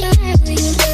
the you